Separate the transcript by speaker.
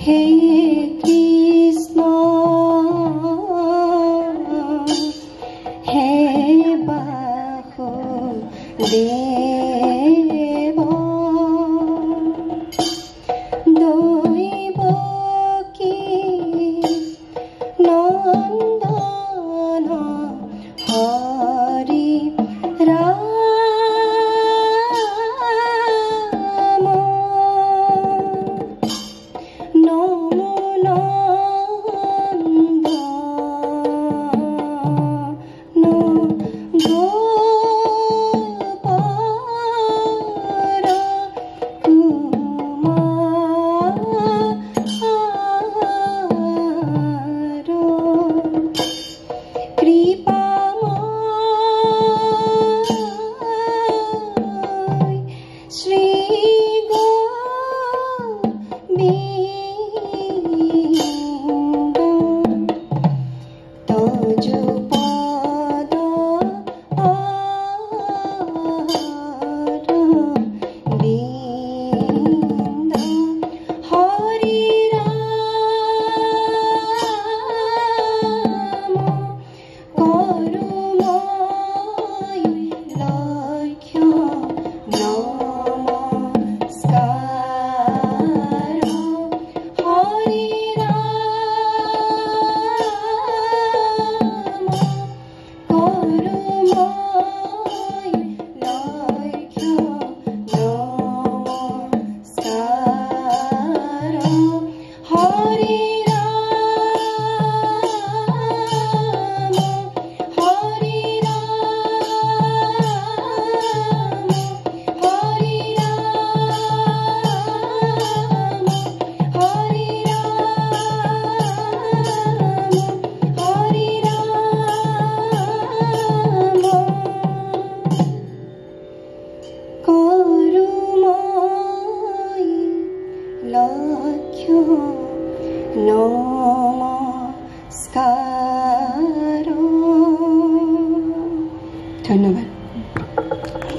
Speaker 1: হে লক্ষ্য নমস্কার ধন্যবাদ